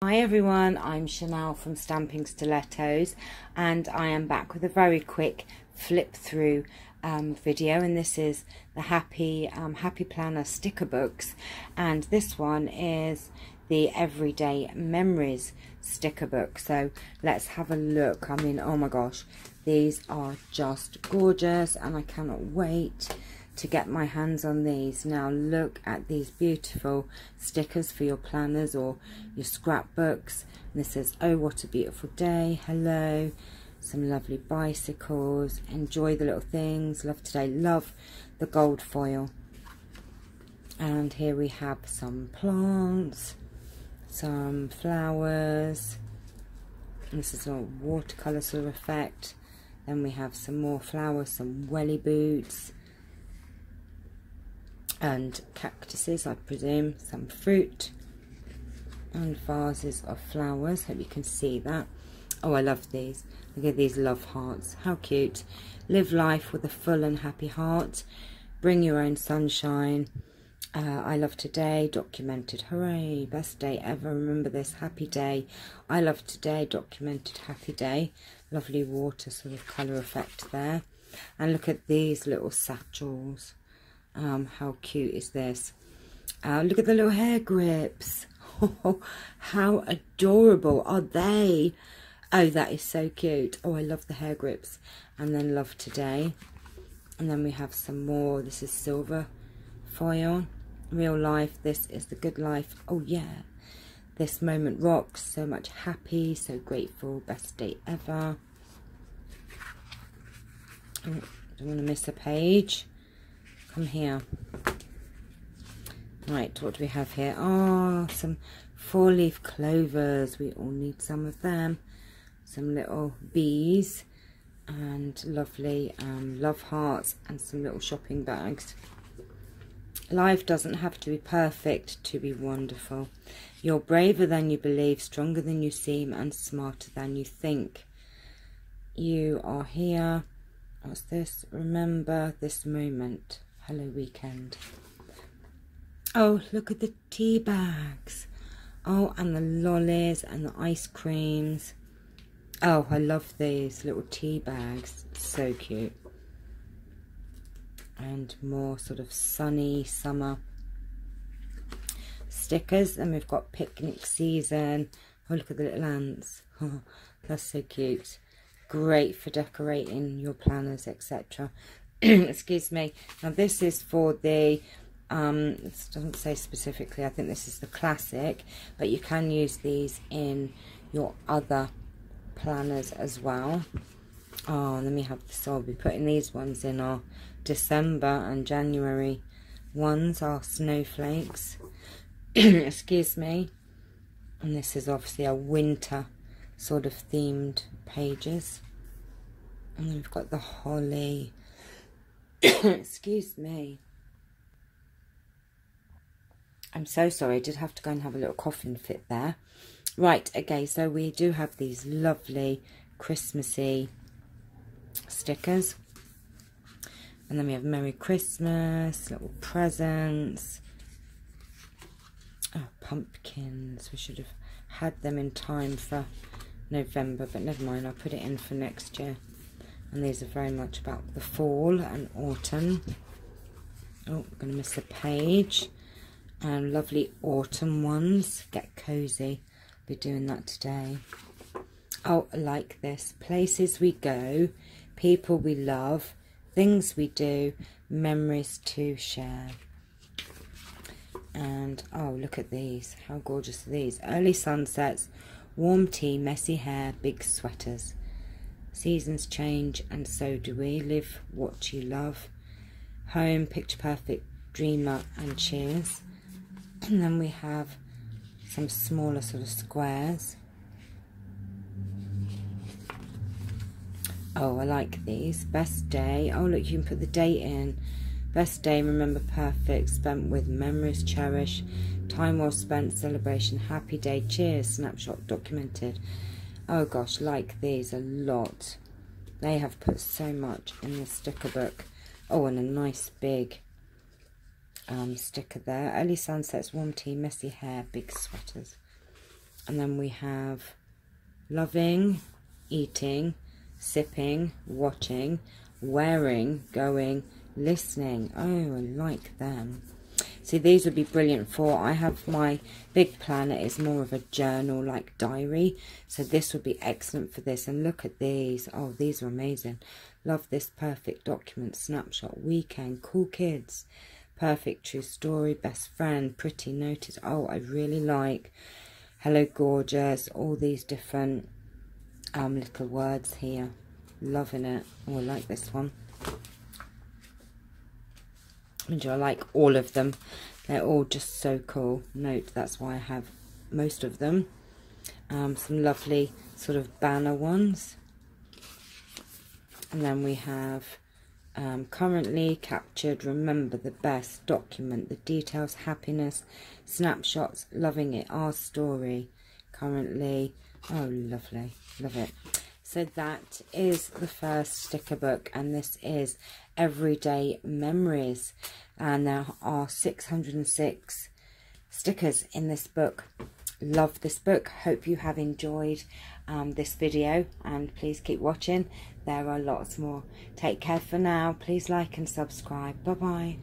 Hi everyone, I'm Chanel from Stampin' Stilettos and I am back with a very quick flip through um, video and this is the Happy um, Happy Planner sticker books and this one is the Everyday Memories sticker book. So let's have a look. I mean oh my gosh these are just gorgeous and I cannot wait to get my hands on these. Now look at these beautiful stickers for your planners or your scrapbooks. And this says, oh what a beautiful day, hello, some lovely bicycles, enjoy the little things, love today, love the gold foil. And here we have some plants, some flowers, this is a watercolour sort of effect. Then we have some more flowers, some welly boots, and cactuses, I presume, some fruit and vases of flowers. Hope you can see that. Oh, I love these. Look at these love hearts. How cute. Live life with a full and happy heart. Bring your own sunshine. Uh, I love today, documented. Hooray, best day ever. Remember this, happy day. I love today, documented, happy day. Lovely water sort of colour effect there. And look at these little satchels. Um, how cute is this? Uh, look at the little hair grips. Oh, how adorable are they? Oh, that is so cute. Oh, I love the hair grips. And then love today. And then we have some more. This is silver foil. Real life. This is the good life. Oh, yeah. This moment rocks. So much happy. So grateful. Best day ever. Oh, don't want to miss a page come here. Right, what do we have here? Oh, some four-leaf clovers. We all need some of them. Some little bees and lovely um, love hearts and some little shopping bags. Life doesn't have to be perfect to be wonderful. You're braver than you believe, stronger than you seem, and smarter than you think. You are here. What's this? Remember this moment. Hello Weekend. Oh, look at the tea bags. Oh, and the lollies and the ice creams. Oh, I love these little tea bags. So cute. And more sort of sunny summer stickers. And we've got picnic season. Oh, look at the little ants. Oh, that's so cute. Great for decorating your planners, etc. excuse me. Now this is for the, um, this doesn't say specifically, I think this is the classic, but you can use these in your other planners as well. Oh, let me have this. So I'll be putting these ones in our December and January ones, our snowflakes. excuse me. And this is obviously a winter sort of themed pages. And we've got the holly Excuse me. I'm so sorry. I did have to go and have a little coughing fit there. Right, okay, so we do have these lovely Christmassy stickers. And then we have Merry Christmas, little presents. Oh, pumpkins. We should have had them in time for November, but never mind. I'll put it in for next year and these are very much about the fall and autumn. Oh, I'm going to miss a page. And lovely autumn ones. Get cozy. Be doing that today. Oh, I like this. Places we go, people we love, things we do, memories to share. And, oh, look at these. How gorgeous are these? Early sunsets, warm tea, messy hair, big sweaters. Seasons change and so do we. Live what you love. Home, Picture Perfect, Dreamer and Cheers. And then we have some smaller sort of squares. Oh, I like these. Best day. Oh, look, you can put the date in. Best day, remember perfect, spent with memories cherished, time well spent, celebration, happy day, cheers, snapshot documented. Oh gosh, like these a lot. They have put so much in the sticker book. Oh, and a nice big um, sticker there. Early sunsets, warm tea, messy hair, big sweaters. And then we have loving, eating, sipping, watching, wearing, going, listening. Oh, I like them. See, these would be brilliant for, I have my big planner it's more of a journal, like diary. So this would be excellent for this. And look at these. Oh, these are amazing. Love this perfect document, snapshot, weekend, cool kids, perfect true story, best friend, pretty notice. Oh, I really like hello gorgeous, all these different um, little words here. Loving it. Oh, I like this one. And I like all of them. They're all just so cool. Note, that's why I have most of them. Um, some lovely sort of banner ones. And then we have um, currently captured, remember the best, document the details, happiness, snapshots, loving it, our story, currently. Oh, lovely. Love it. So that is the first sticker book and this is Everyday Memories. And there are 606 stickers in this book. Love this book. Hope you have enjoyed um, this video and please keep watching. There are lots more. Take care for now. Please like and subscribe. Bye-bye.